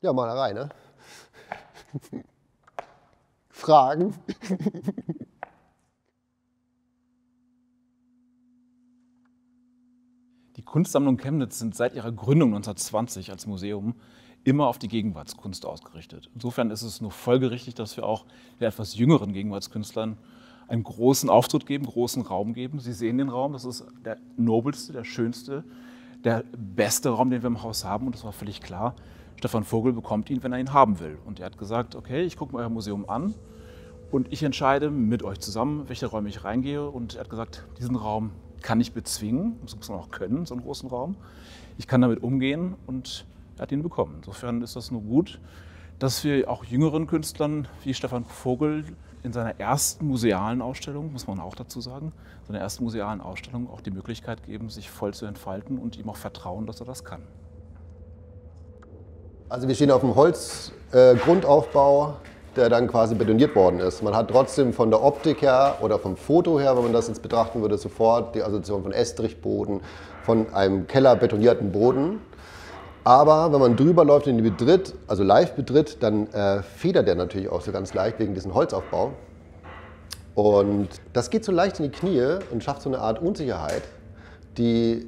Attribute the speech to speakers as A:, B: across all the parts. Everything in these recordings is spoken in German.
A: Ja, Malerei, ne? Fragen?
B: Die Kunstsammlung Chemnitz sind seit ihrer Gründung 1920 als Museum immer auf die Gegenwartskunst ausgerichtet. Insofern ist es nur folgerichtig, dass wir auch den etwas jüngeren Gegenwartskünstlern einen großen Auftritt geben, großen Raum geben. Sie sehen den Raum, das ist der nobelste, der schönste, der beste Raum, den wir im Haus haben. Und das war völlig klar. Stefan Vogel bekommt ihn, wenn er ihn haben will. Und er hat gesagt, okay, ich gucke mir euer Museum an und ich entscheide mit euch zusammen, welche Räume ich reingehe. Und er hat gesagt, diesen Raum kann ich bezwingen. Das muss man auch können, so einen großen Raum. Ich kann damit umgehen und er hat ihn bekommen. Insofern ist das nur gut, dass wir auch jüngeren Künstlern wie Stefan Vogel in seiner ersten musealen Ausstellung, muss man auch dazu sagen, seiner ersten musealen Ausstellung auch die Möglichkeit geben, sich voll zu entfalten und ihm auch vertrauen, dass er das kann.
A: Also wir stehen auf dem Holzgrundaufbau, äh, der dann quasi betoniert worden ist. Man hat trotzdem von der Optik her oder vom Foto her, wenn man das jetzt betrachten würde, sofort die Assoziation von Estrichboden, von einem kellerbetonierten Boden. Aber wenn man drüber läuft und ihn betritt, also live betritt, dann äh, federt der natürlich auch so ganz leicht wegen diesem Holzaufbau. Und das geht so leicht in die Knie und schafft so eine Art Unsicherheit, die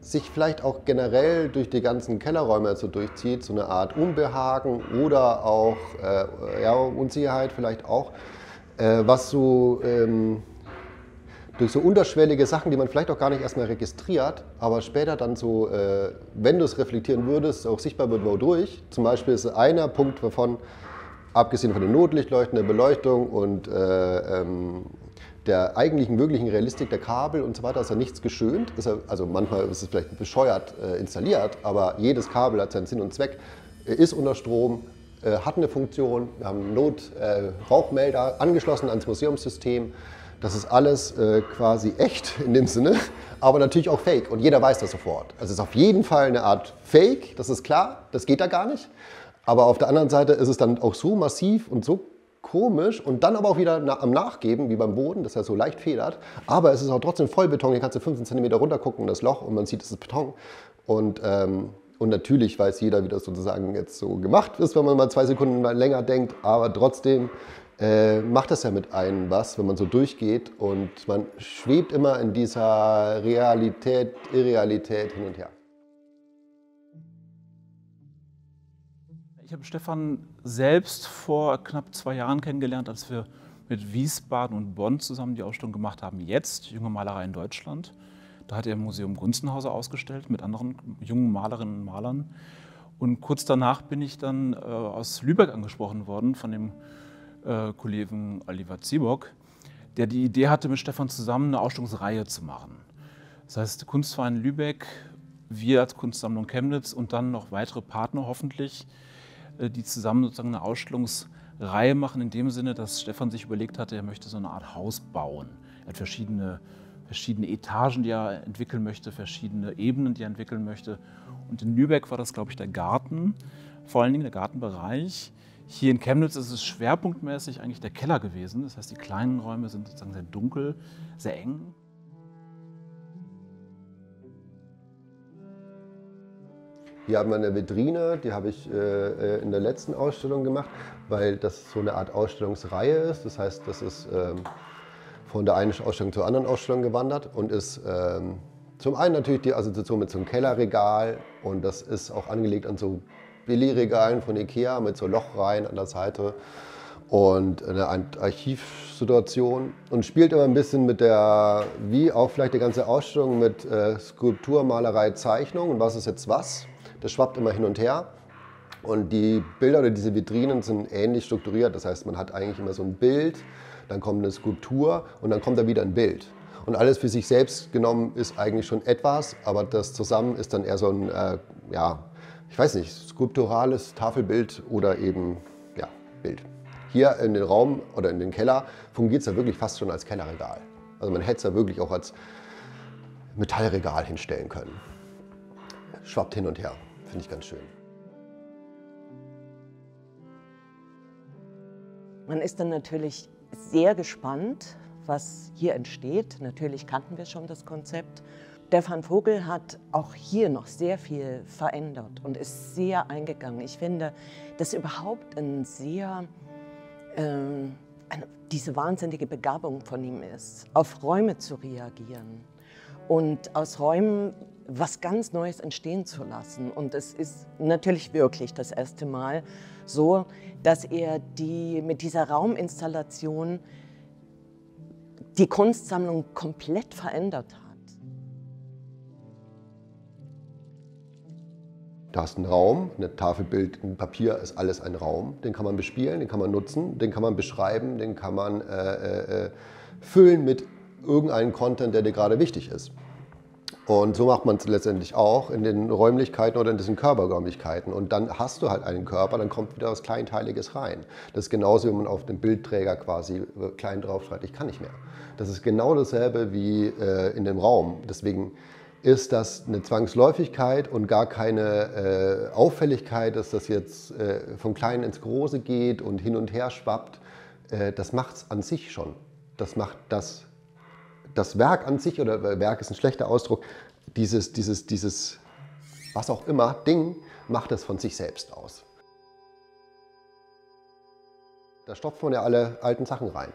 A: sich vielleicht auch generell durch die ganzen Kellerräume so durchzieht, so eine Art Unbehagen oder auch äh, ja, Unsicherheit vielleicht auch, äh, was so ähm, durch so unterschwellige Sachen, die man vielleicht auch gar nicht erstmal registriert, aber später dann so, äh, wenn du es reflektieren würdest, auch sichtbar wird wodurch. Zum Beispiel ist einer Punkt davon, abgesehen von der Notlichtleuchten, der Beleuchtung und äh, ähm, der eigentlichen, wirklichen Realistik der Kabel und so weiter ist ja nichts geschönt. Ist ja, also manchmal ist es vielleicht bescheuert äh, installiert, aber jedes Kabel hat seinen Sinn und Zweck, ist unter Strom, äh, hat eine Funktion. Wir haben einen Notrauchmelder äh, angeschlossen ans Museumssystem. Das ist alles äh, quasi echt in dem Sinne, aber natürlich auch fake. Und jeder weiß das sofort. Also es ist auf jeden Fall eine Art Fake, das ist klar, das geht da gar nicht. Aber auf der anderen Seite ist es dann auch so massiv und so komisch und dann aber auch wieder na, am Nachgeben, wie beim Boden, dass er so leicht federt. Aber es ist auch trotzdem Vollbeton. Hier kannst du 15 cm runter gucken, das Loch, und man sieht, es ist Beton. Und, ähm, und natürlich weiß jeder, wie das sozusagen jetzt so gemacht ist, wenn man mal zwei Sekunden länger denkt. Aber trotzdem äh, macht das ja mit einem was, wenn man so durchgeht und man schwebt immer in dieser Realität, Irrealität hin und her.
B: Ich habe Stefan selbst vor knapp zwei Jahren kennengelernt, als wir mit Wiesbaden und Bonn zusammen die Ausstellung gemacht haben. Jetzt, Junge Malerei in Deutschland. Da hat er im Museum Gunzenhauser ausgestellt mit anderen jungen Malerinnen und Malern. Und kurz danach bin ich dann äh, aus Lübeck angesprochen worden von dem äh, Kollegen Oliver Ziebock, der die Idee hatte, mit Stefan zusammen eine Ausstellungsreihe zu machen. Das heißt, Kunstverein Lübeck, wir als Kunstsammlung Chemnitz und dann noch weitere Partner hoffentlich, die zusammen sozusagen eine Ausstellungsreihe machen, in dem Sinne, dass Stefan sich überlegt hatte, er möchte so eine Art Haus bauen. Er hat verschiedene, verschiedene Etagen, die er entwickeln möchte, verschiedene Ebenen, die er entwickeln möchte. Und in Lübeck war das, glaube ich, der Garten, vor allen Dingen der Gartenbereich. Hier in Chemnitz ist es schwerpunktmäßig eigentlich der Keller gewesen. Das heißt, die kleinen Räume sind sozusagen sehr dunkel, sehr eng.
A: Hier haben wir eine Vitrine, die habe ich äh, in der letzten Ausstellung gemacht, weil das so eine Art Ausstellungsreihe ist. Das heißt, das ist ähm, von der einen Ausstellung zur anderen Ausstellung gewandert und ist ähm, zum einen natürlich die Assoziation mit so einem Kellerregal und das ist auch angelegt an so Billigregalen von Ikea mit so Lochreihen an der Seite und eine Archivsituation und spielt immer ein bisschen mit der, wie auch vielleicht die ganze Ausstellung, mit äh, Skulptur, Malerei, Zeichnung und was ist jetzt was. Das schwappt immer hin und her. Und die Bilder oder diese Vitrinen sind ähnlich strukturiert. Das heißt, man hat eigentlich immer so ein Bild, dann kommt eine Skulptur und dann kommt da wieder ein Bild. Und alles für sich selbst genommen ist eigentlich schon etwas, aber das zusammen ist dann eher so ein, äh, ja, ich weiß nicht, skulpturales Tafelbild oder eben ja, Bild. Hier in den Raum oder in den Keller fungiert es ja wirklich fast schon als Kellerregal. Also man hätte es ja wirklich auch als Metallregal hinstellen können. Schwappt hin und her, finde ich ganz schön.
C: Man ist dann natürlich sehr gespannt, was hier entsteht. Natürlich kannten wir schon das Konzept Stefan Vogel hat auch hier noch sehr viel verändert und ist sehr eingegangen. Ich finde, dass überhaupt ein sehr, ähm, eine, diese wahnsinnige Begabung von ihm ist, auf Räume zu reagieren und aus Räumen was ganz Neues entstehen zu lassen. Und es ist natürlich wirklich das erste Mal so, dass er die, mit dieser Rauminstallation die Kunstsammlung komplett verändert hat.
A: Du hast einen Raum, eine Tafelbild, ein Papier ist alles ein Raum. Den kann man bespielen, den kann man nutzen, den kann man beschreiben, den kann man äh, äh, äh füllen mit irgendeinem Content, der dir gerade wichtig ist. Und so macht man es letztendlich auch in den Räumlichkeiten oder in diesen Körperräumlichkeiten. Und dann hast du halt einen Körper, dann kommt wieder was Kleinteiliges rein. Das ist genauso, wie man auf dem Bildträger quasi klein draufschreibt, ich kann nicht mehr. Das ist genau dasselbe wie äh, in dem Raum. Deswegen ist das eine Zwangsläufigkeit und gar keine äh, Auffälligkeit, dass das jetzt äh, vom Kleinen ins Große geht und hin und her schwappt. Äh, das macht es an sich schon. Das macht das, das Werk an sich, oder äh, Werk ist ein schlechter Ausdruck, dieses, dieses, dieses, was auch immer, Ding, macht es von sich selbst aus. Da stopft man ja alle alten Sachen rein.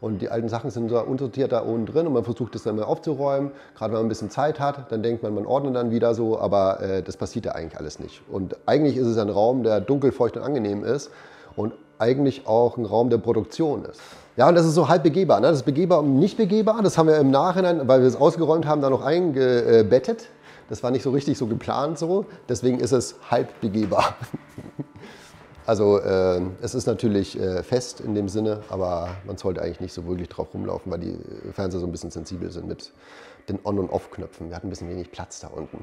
A: Und die alten Sachen sind so unsortiert da unten drin und man versucht das dann mal aufzuräumen. Gerade wenn man ein bisschen Zeit hat, dann denkt man, man ordnet dann wieder so, aber äh, das passiert ja eigentlich alles nicht. Und eigentlich ist es ein Raum, der dunkel, feucht und angenehm ist und eigentlich auch ein Raum der Produktion ist. Ja, und das ist so halb begehbar. Ne? Das ist begehbar und nicht begehbar. Das haben wir im Nachhinein, weil wir es ausgeräumt haben, da noch eingebettet. Das war nicht so richtig so geplant so. Deswegen ist es halb begehbar. Also äh, es ist natürlich äh, fest in dem Sinne, aber man sollte eigentlich nicht so wirklich drauf rumlaufen, weil die Fernseher so ein bisschen sensibel sind mit den On- und Off-Knöpfen. Wir hatten ein bisschen wenig Platz da unten.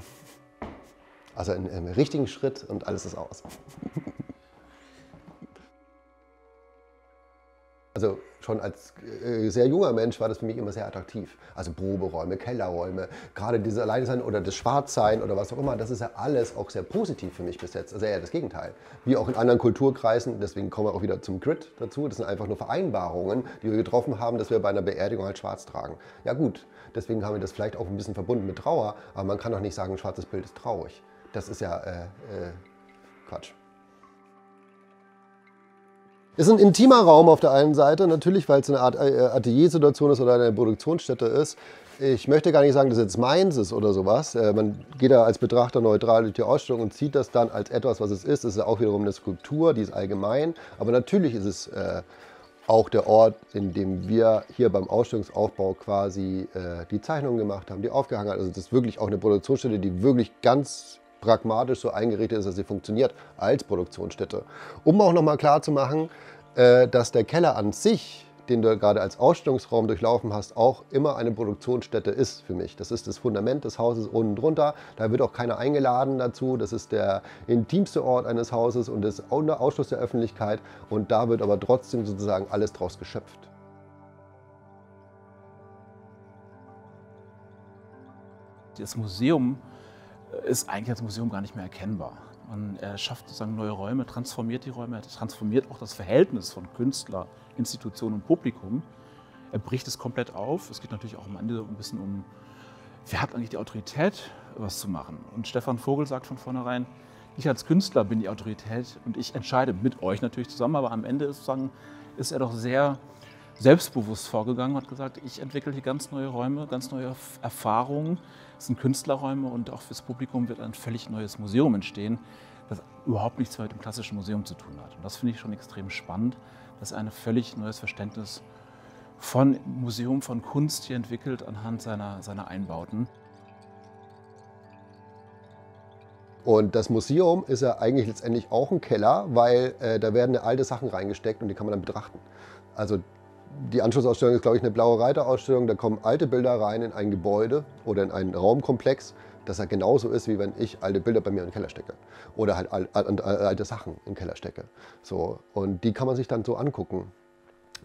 A: Also im richtigen Schritt und alles ist aus. Also schon als äh, sehr junger Mensch war das für mich immer sehr attraktiv. Also Proberäume, Kellerräume, gerade dieses Alleinsein oder das Schwarzsein oder was auch immer, das ist ja alles auch sehr positiv für mich bis jetzt. Also eher das Gegenteil. Wie auch in anderen Kulturkreisen, deswegen kommen wir auch wieder zum Grid dazu. Das sind einfach nur Vereinbarungen, die wir getroffen haben, dass wir bei einer Beerdigung halt schwarz tragen. Ja gut, deswegen haben wir das vielleicht auch ein bisschen verbunden mit Trauer, aber man kann doch nicht sagen, ein schwarzes Bild ist traurig. Das ist ja äh, äh, Quatsch. Ist ein intimer Raum auf der einen Seite, natürlich, weil es eine Art äh, Ateliersituation ist oder eine Produktionsstätte ist. Ich möchte gar nicht sagen, dass es jetzt meins ist oder sowas. Äh, man geht da als Betrachter neutral durch die Ausstellung und sieht das dann als etwas, was es ist. Es ist auch wiederum eine Skulptur, die ist allgemein. Aber natürlich ist es äh, auch der Ort, in dem wir hier beim Ausstellungsaufbau quasi die Zeichnungen gemacht haben, die aufgehangen haben. Also das ist wirklich auch eine Produktionsstätte, die wirklich ganz pragmatisch so eingerichtet ist, dass sie funktioniert als Produktionsstätte. Um auch nochmal klar zu machen, dass der Keller an sich, den du gerade als Ausstellungsraum durchlaufen hast, auch immer eine Produktionsstätte ist für mich. Das ist das Fundament des Hauses unten drunter. Da wird auch keiner eingeladen dazu. Das ist der intimste Ort eines Hauses und ist unter Ausschluss der Öffentlichkeit. Und da wird aber trotzdem sozusagen alles draus geschöpft.
B: Das Museum ist eigentlich als Museum gar nicht mehr erkennbar. Man schafft sozusagen neue Räume, transformiert die Räume, er transformiert auch das Verhältnis von Künstler, Institution und Publikum. Er bricht es komplett auf. Es geht natürlich auch am Ende ein bisschen um, wer hat eigentlich die Autorität, was zu machen. Und Stefan Vogel sagt von vornherein, ich als Künstler bin die Autorität und ich entscheide mit euch natürlich zusammen, aber am Ende ist, ist er doch sehr selbstbewusst vorgegangen, hat gesagt, ich entwickle hier ganz neue Räume, ganz neue Erfahrungen. Es sind Künstlerräume und auch fürs Publikum wird ein völlig neues Museum entstehen, das überhaupt nichts mehr mit dem klassischen Museum zu tun hat. Und das finde ich schon extrem spannend, dass er ein völlig neues Verständnis von Museum, von Kunst hier entwickelt anhand seiner, seiner Einbauten.
A: Und das Museum ist ja eigentlich letztendlich auch ein Keller, weil äh, da werden alte Sachen reingesteckt und die kann man dann betrachten. Also die Anschlussausstellung ist, glaube ich, eine blaue Reiterausstellung. Da kommen alte Bilder rein in ein Gebäude oder in einen Raumkomplex, das ja genauso ist, wie wenn ich alte Bilder bei mir in den Keller stecke. Oder halt alte Sachen in den Keller stecke. So, und die kann man sich dann so angucken.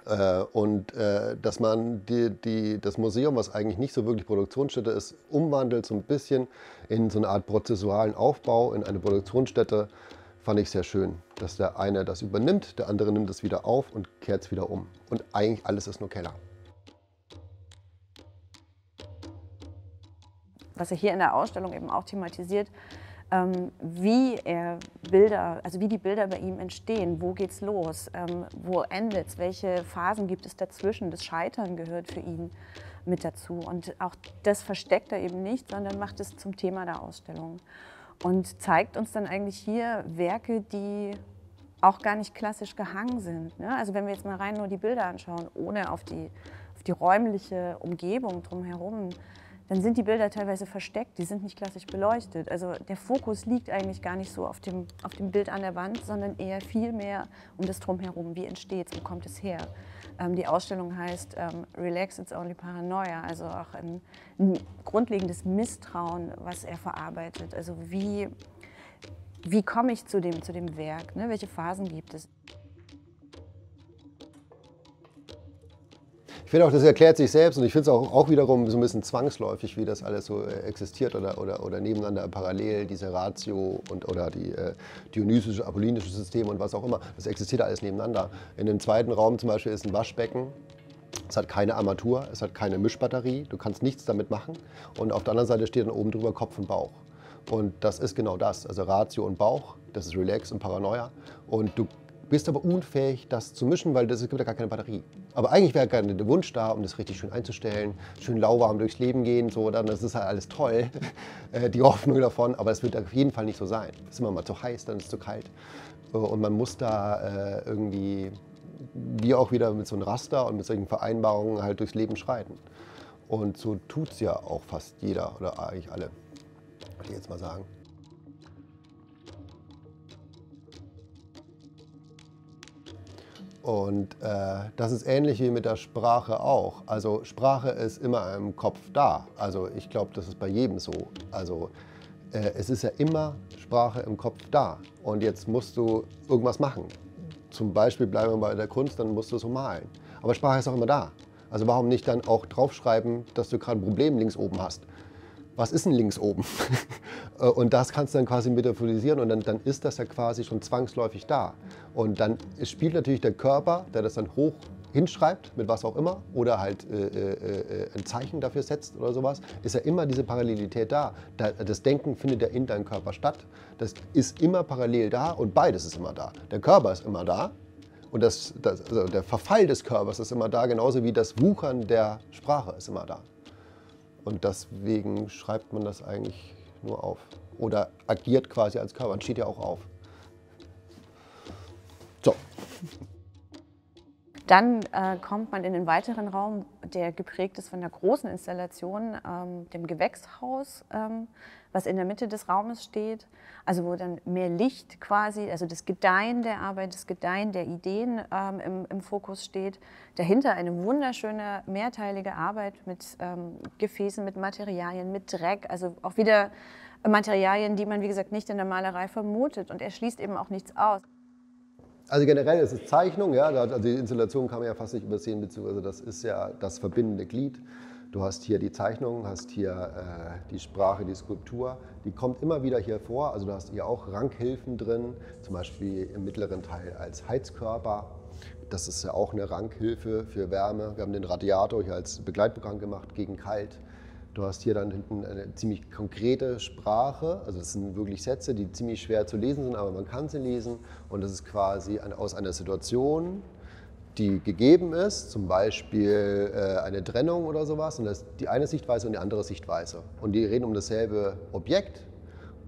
A: Äh, und äh, dass man die, die, das Museum, was eigentlich nicht so wirklich Produktionsstätte ist, umwandelt so ein bisschen in so eine Art prozessualen Aufbau, in eine Produktionsstätte, fand ich sehr schön, dass der eine das übernimmt, der andere nimmt es wieder auf und kehrt es wieder um. Und eigentlich alles ist nur Keller.
D: was er hier in der Ausstellung eben auch thematisiert, ähm, wie er Bilder, also wie die Bilder bei ihm entstehen, wo geht's los, ähm, wo endet's, welche Phasen gibt es dazwischen. Das Scheitern gehört für ihn mit dazu. Und auch das versteckt er eben nicht, sondern macht es zum Thema der Ausstellung und zeigt uns dann eigentlich hier Werke, die auch gar nicht klassisch gehangen sind. Ne? Also wenn wir jetzt mal rein nur die Bilder anschauen, ohne auf die, auf die räumliche Umgebung drumherum, dann sind die Bilder teilweise versteckt, die sind nicht klassisch beleuchtet. Also der Fokus liegt eigentlich gar nicht so auf dem, auf dem Bild an der Wand, sondern eher viel mehr um das Drumherum. Wie entsteht es, wo kommt es her? Ähm, die Ausstellung heißt ähm, Relax, it's only Paranoia, also auch ein, ein, grundlegendes Misstrauen, was er verarbeitet. Also wie, wie komme ich zu dem, zu dem Werk? Ne? Welche Phasen gibt es?
A: Ich finde auch, das erklärt sich selbst und ich finde es auch, auch wiederum so ein bisschen zwangsläufig, wie das alles so äh, existiert oder, oder, oder nebeneinander parallel, diese Ratio und, oder die äh, dionysische, apollinische System und was auch immer. Das existiert alles nebeneinander. In dem zweiten Raum zum Beispiel ist ein Waschbecken. Es hat keine Armatur, es hat keine Mischbatterie, du kannst nichts damit machen. Und auf der anderen Seite steht dann oben drüber Kopf und Bauch. Und das ist genau das, also Ratio und Bauch, das ist Relax und Paranoia. Und du bist aber unfähig, das zu mischen, weil es gibt ja gar keine Batterie. Aber eigentlich wäre gerne der Wunsch da, um das richtig schön einzustellen, schön lauwarm durchs Leben gehen, so, dann das ist halt alles toll, äh, die Hoffnung davon, aber es wird auf jeden Fall nicht so sein. Es ist immer mal zu heiß, dann ist es zu kalt. Äh, und man muss da äh, irgendwie, wie auch wieder mit so einem Raster und mit solchen Vereinbarungen halt durchs Leben schreiten. Und so tut es ja auch fast jeder oder eigentlich alle, würde ich jetzt mal sagen. Und äh, das ist ähnlich wie mit der Sprache auch. Also Sprache ist immer im Kopf da. Also ich glaube, das ist bei jedem so. Also äh, es ist ja immer Sprache im Kopf da. Und jetzt musst du irgendwas machen. Zum Beispiel bleiben wir bei der Kunst, dann musst du so malen. Aber Sprache ist auch immer da. Also warum nicht dann auch draufschreiben, dass du gerade ein Problem links oben hast? Was ist denn links oben? Äh, und das kannst du dann quasi metaphorisieren und dann, dann ist das ja quasi schon zwangsläufig da. Und dann spielt natürlich der Körper, der das dann hoch hinschreibt, mit was auch immer, oder halt äh, äh, äh, ein Zeichen dafür setzt oder sowas, ist ja immer diese Parallelität da. Das Denken findet ja in deinem Körper statt. Das ist immer parallel da und beides ist immer da. Der Körper ist immer da und das, das, also der Verfall des Körpers ist immer da, genauso wie das Wuchern der Sprache ist immer da. Und deswegen schreibt man das eigentlich nur auf. Oder agiert quasi als Körper. Man steht ja auch auf. So.
D: Dann äh, kommt man in den weiteren Raum, der geprägt ist von der großen Installation, ähm, dem Gewächshaus, ähm, was in der Mitte des Raumes steht. Also wo dann mehr Licht quasi, also das Gedeihen der Arbeit, das Gedeihen der Ideen ähm, im, im, Fokus steht. Dahinter eine wunderschöne mehrteilige Arbeit mit ähm, Gefäßen, mit Materialien, mit Dreck, also auch wieder Materialien, die man wie gesagt nicht in der Malerei vermutet. Und er schließt eben auch nichts aus.
A: Also generell ist es Zeichnung, ja, also die Installation kann man ja fast nicht übersehen, beziehungsweise das ist ja das verbindende Glied. Du hast hier die Zeichnung, hast hier äh, die Sprache, die Skulptur, die kommt immer wieder hier vor. Also du hast hier auch Ranghilfen drin, zum Beispiel im mittleren Teil als Heizkörper. Das ist ja auch eine Ranghilfe für Wärme. Wir haben den Radiator hier als Begleitprogramm gemacht gegen Kalt. Du hast hier dann hinten eine ziemlich konkrete Sprache, also das sind wirklich Sätze, die ziemlich schwer zu lesen sind, aber man kann sie lesen. Und das ist quasi aus einer Situation, die gegeben ist, zum Beispiel äh, eine Trennung oder sowas, und das ist die eine Sichtweise und die andere Sichtweise. Und die reden um dasselbe Objekt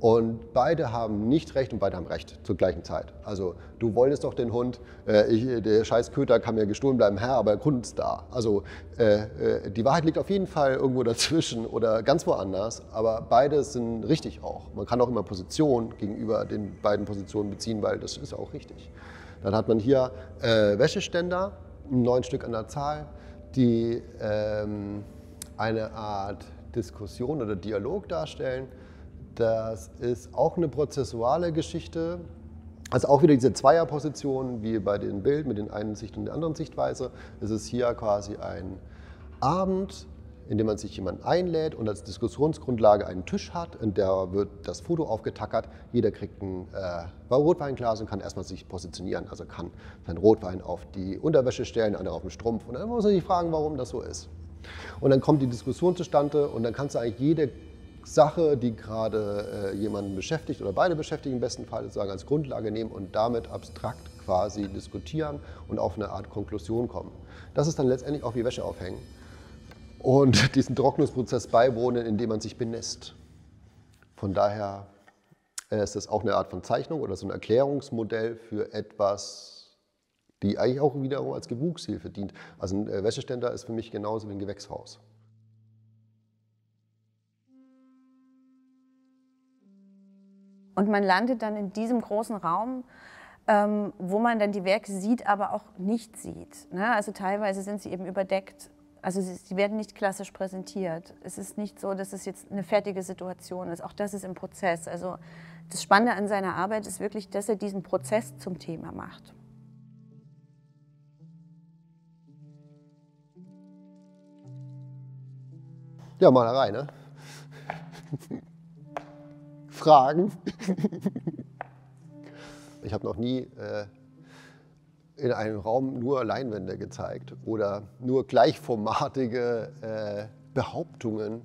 A: und beide haben nicht recht und beide haben recht zur gleichen Zeit. Also du wolltest doch den Hund, äh, ich, der scheiß Köter kann mir gestohlen bleiben, Herr, aber der Kunde ist da. Also äh, äh, die Wahrheit liegt auf jeden Fall irgendwo dazwischen oder ganz woanders, aber beide sind richtig auch. Man kann auch immer Position gegenüber den beiden Positionen beziehen, weil das ist auch richtig. Dann hat man hier äh, Wäscheständer, neun Stück an der Zahl, die ähm, eine Art Diskussion oder Dialog darstellen. Das ist auch eine prozessuale Geschichte. Also auch wieder diese Zweierposition wie bei dem Bild mit den einen Sicht und der anderen Sichtweise. Es ist hier quasi ein Abend, indem man sich jemanden einlädt und als Diskussionsgrundlage einen Tisch hat, in der wird das Foto aufgetackert. Jeder kriegt ein äh, Rotweinglas und kann erstmal sich positionieren. Also kann sein Rotwein auf die Unterwäsche stellen, einer auf den Strumpf. Und dann muss man sich fragen, warum das so ist. Und dann kommt die Diskussion zustande und dann kannst du eigentlich jede Sache, die gerade äh, jemanden beschäftigt oder beide beschäftigen, im besten Fall sozusagen als Grundlage nehmen und damit abstrakt quasi diskutieren und auf eine Art Konklusion kommen. Das ist dann letztendlich auch wie Wäsche aufhängen und diesen Trocknungsprozess beiwohnen, indem man sich benässt. Von daher äh, ist das auch eine Art von Zeichnung oder so ein Erklärungsmodell für etwas, die eigentlich auch wiederum als Gewuchshilfe dient. Also ein äh, Wäscheständer ist für mich genauso wie ein Gewächshaus.
D: Und man landet dann in diesem großen Raum, ähm, wo man dann die Werke sieht, aber auch nicht sieht. Ne? Also teilweise sind sie eben überdeckt. Also sie, sie, werden nicht klassisch präsentiert. Es ist nicht so, dass es jetzt eine fertige Situation ist. Auch das ist im Prozess. Also das Spannende an seiner Arbeit ist wirklich, dass er diesen Prozess zum Thema macht.
A: Ja, Malerei, ne? Fragen. ich habe noch nie äh, in einem Raum nur Leinwände gezeigt oder nur gleichformatige äh, Behauptungen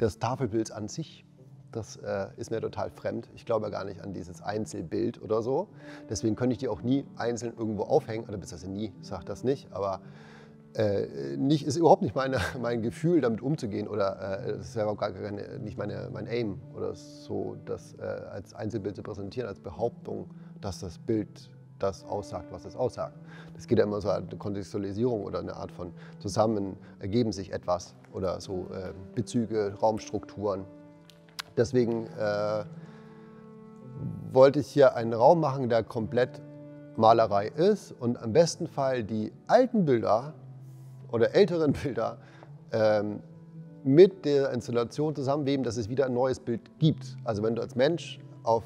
A: des Tafelbilds an sich. Das äh, ist mir total fremd. Ich glaube gar nicht an dieses Einzelbild oder so. Deswegen könnte ich die auch nie einzeln irgendwo aufhängen. Oder beziehungsweise nie, sagt das nicht. Aber äh, nicht, ist überhaupt nicht meine, mein Gefühl, damit umzugehen oder äh, ist ja auch gar keine, nicht meine, mein Aim oder so, das äh, als Einzelbild zu präsentieren, als Behauptung, dass das Bild das aussagt, was es aussagt. Das geht ja immer so eine Kontextualisierung oder eine Art von zusammen ergeben sich etwas oder so äh, Bezüge, Raumstrukturen. Deswegen äh, wollte ich hier einen Raum machen, der komplett Malerei ist und am besten Fall die alten Bilder oder älteren Bilder ähm, mit der Installation zusammenweben, dass es wieder ein neues Bild gibt. Also wenn du als Mensch auf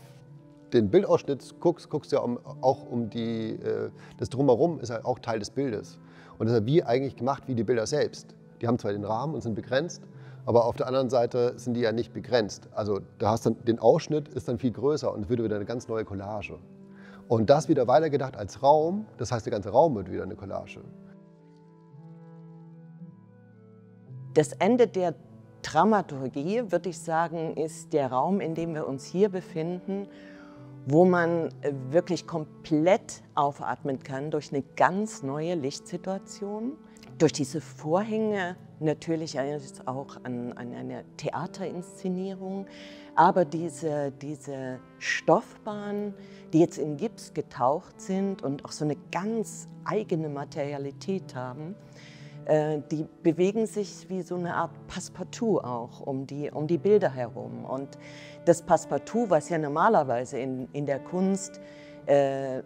A: den Bildausschnitt guckst, guckst du ja auch um die, äh, das Drumherum ist halt auch Teil des Bildes. Und das ist wie eigentlich gemacht wie die Bilder selbst. Die haben zwar den Rahmen und sind begrenzt, aber auf der anderen Seite sind die ja nicht begrenzt. Also da hast dann den Ausschnitt ist dann viel größer und es wird wieder eine ganz neue Collage. Und das wieder weitergedacht als Raum, das heißt der ganze Raum wird wieder eine Collage.
C: Das Ende der Dramaturgie, würde ich sagen, ist der Raum, in dem wir uns hier befinden, wo man äh, wirklich komplett aufatmen kann durch eine ganz neue Lichtsituation, durch diese Vorhänge natürlich auch an, an eine Theaterinszenierung, aber diese, diese Stoffbahnen, die jetzt in Gips getaucht sind und auch so eine ganz eigene Materialität haben, die bewegen sich wie so eine Art Passepartout auch um die, um die Bilder herum. Und das Passepartout, was ja normalerweise in, in der Kunst äh,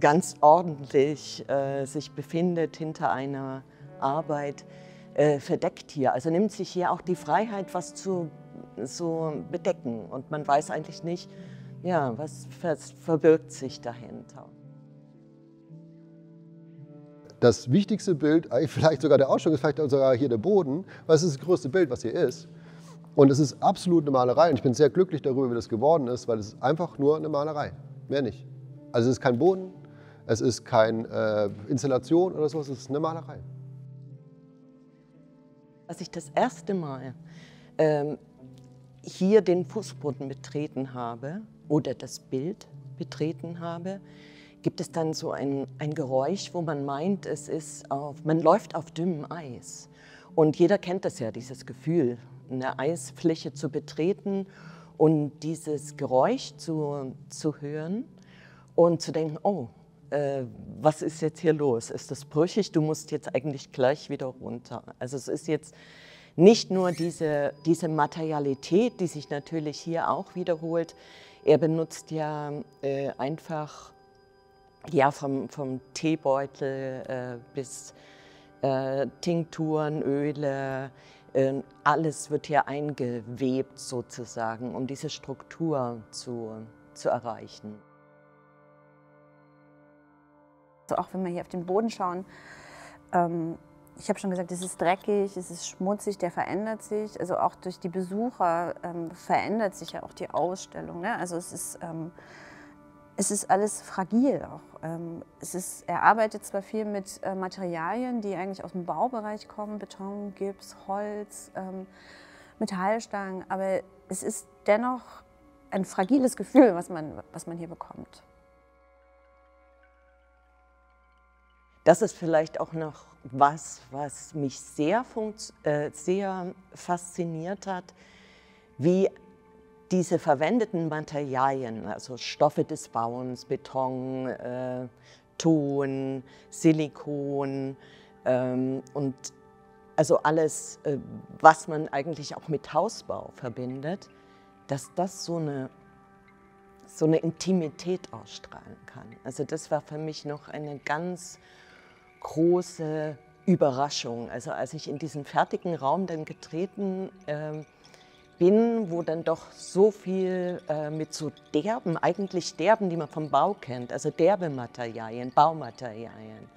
C: ganz ordentlich äh, sich befindet hinter einer Arbeit, äh, verdeckt hier. Also nimmt sich hier auch die Freiheit, was zu so bedecken. Und man weiß eigentlich nicht, ja, was verbirgt sich dahinter
A: das wichtigste Bild, vielleicht sogar der Ausschnitt, ist vielleicht sogar hier der Boden, weil es ist das größte Bild, was hier ist. Und es ist absolut eine Malerei und ich bin sehr glücklich darüber, wie das geworden ist, weil es ist einfach nur eine Malerei, mehr nicht. Also es ist kein Boden, es ist keine äh, Installation oder so, es ist eine Malerei.
C: Als ich das erste Mal ähm, hier den Fußboden betreten habe oder das Bild betreten habe, gibt es dann so ein, ein Geräusch, wo man meint, es ist auf, man läuft auf dünnem Eis. Und jeder kennt das ja, dieses Gefühl, eine Eisfläche zu betreten und dieses Geräusch zu, zu hören und zu denken, oh, äh, was ist jetzt hier los? Ist das brüchig? Du musst jetzt eigentlich gleich wieder runter. Also es ist jetzt nicht nur diese, diese Materialität, die sich natürlich hier auch wiederholt. Er benutzt ja äh, einfach ja, vom, vom Teebeutel äh, bis äh, Tinkturen, Öle, äh, alles wird hier eingewebt sozusagen, um diese Struktur zu, zu erreichen.
D: Also auch wenn wir hier auf den Boden schauen, ähm, ich habe schon gesagt, es ist dreckig, es ist schmutzig, der verändert sich. Also auch durch die Besucher ähm, verändert sich ja auch die Ausstellung. Ne? Also es ist ähm, es ist alles fragil auch. Ähm, es ist, er arbeitet zwar viel mit äh, Materialien, die eigentlich aus dem Baubereich kommen, Beton, Gips, Holz, ähm, Metallstangen, aber es ist dennoch ein fragiles Gefühl, was man, was man hier bekommt.
C: Das ist vielleicht auch noch was, was mich sehr, äh, sehr fasziniert hat, wie diese verwendeten Materialien, also Stoffe des Bauens, Beton, äh, Ton, Silikon ähm, und also alles, äh, was man eigentlich auch mit Hausbau verbindet, dass das so eine, so eine Intimität ausstrahlen kann. Also das war für mich noch eine ganz große Überraschung. Also als ich in diesen fertigen Raum dann getreten äh, bin, wo dann doch so viel äh, mit so derben, eigentlich derben, die man vom Bau kennt, also derbe Materialien, Baumaterialien.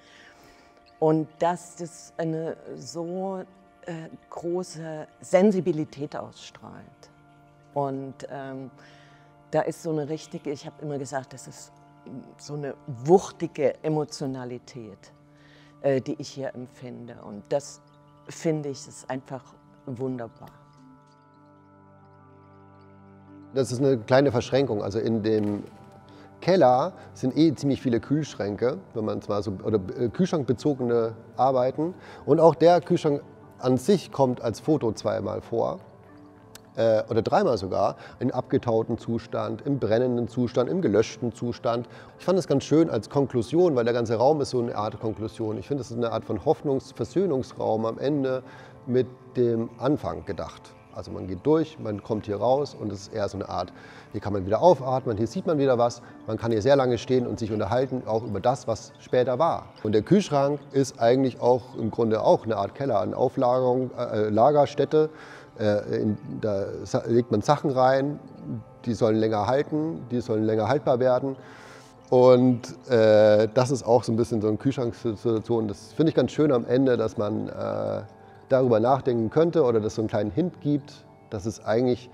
C: Und dass das eine so äh, große Sensibilität ausstrahlt. Und ähm, da ist so eine richtige, ich habe immer gesagt, das ist so eine wuchtige Emotionalität, äh, die ich hier empfinde. Und das finde ich ist einfach wunderbar.
A: Das ist eine kleine Verschränkung. Also in dem Keller sind eh ziemlich viele Kühlschränke, wenn man zwar so oder äh, Kühlschrankbezogene Arbeiten. Und auch der Kühlschrank an sich kommt als Foto zweimal vor. Äh, oder dreimal sogar, in abgetauten Zustand, im brennenden Zustand, im gelöschten Zustand. Ich fand das ganz schön als Konklusion, weil der ganze Raum ist so eine Art Konklusion. Ich finde, das ist eine Art von Hoffnungs-, Versöhnungsraum am Ende mit dem Anfang gedacht. Also man geht durch, man kommt hier raus und es ist eher so eine Art, hier kann man wieder aufatmen, hier sieht man wieder was, man kann hier sehr lange stehen und sich unterhalten, auch über das, was später war. Und der Kühlschrank ist eigentlich auch im Grunde auch eine Art Keller, eine Auflagerung, äh, Lagerstätte. Äh, in, da legt man Sachen rein, die sollen länger halten, die sollen länger haltbar werden. Und äh, das ist auch so ein bisschen so eine Kühlschranksituation. Das finde ich ganz schön am Ende, dass man äh, darüber nachdenken könnte oder das so einen kleinen Hint gibt, dass es eigentlich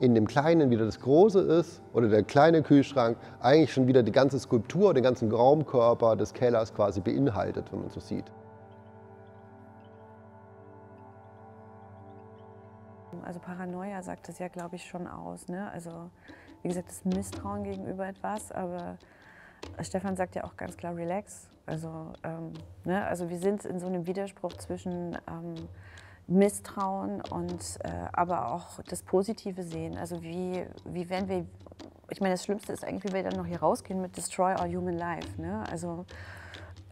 A: in dem Kleinen wieder das Große ist oder der kleine Kühlschrank eigentlich schon wieder die ganze Skulptur, den ganzen Raumkörper des Kellers quasi beinhaltet, wenn man so sieht.
D: Also Paranoia sagt das ja, glaube ich, schon aus. Ne? Also wie gesagt, das Misstrauen gegenüber etwas, aber Stefan sagt ja auch ganz klar, relax. Also, ähm, ne, also wir sind in so einem Widerspruch zwischen ähm, Misstrauen und äh, aber auch das Positive sehen. Also wie, wie wenn wir, ich meine, das Schlimmste ist eigentlich, wie wir dann noch hier rausgehen mit Destroy Our Human Life. Ne? Also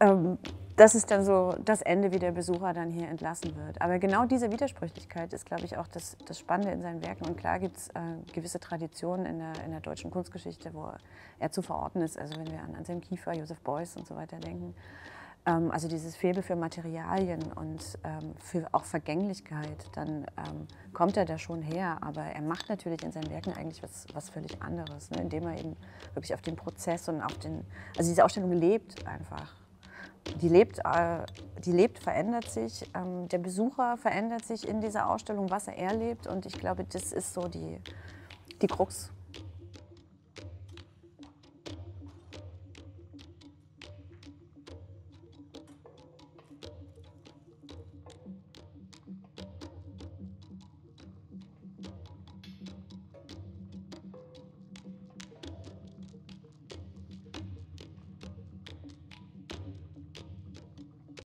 D: ähm, das ist dann so das Ende, wie der Besucher dann hier entlassen wird. Aber genau diese Widersprüchlichkeit ist, glaube ich, auch das, das Spannende in seinen Werken. Und klar gibt es äh, gewisse Traditionen in der, in der deutschen Kunstgeschichte, wo er zu verorten ist. Also wenn wir an Anselm Kiefer, Josef Beuys und so weiter denken. Ähm, also dieses Faible für Materialien und ähm, für auch Vergänglichkeit, dann ähm, kommt er da schon her. Aber er macht natürlich in seinen Werken eigentlich was, was völlig anderes, ne? indem er eben wirklich auf den Prozess und auf den, also diese Ausstellung lebt einfach die lebt, äh, die lebt, verändert sich. Ähm, der Besucher verändert sich in dieser Ausstellung, was er erlebt. Und ich glaube, das ist so die, die Krux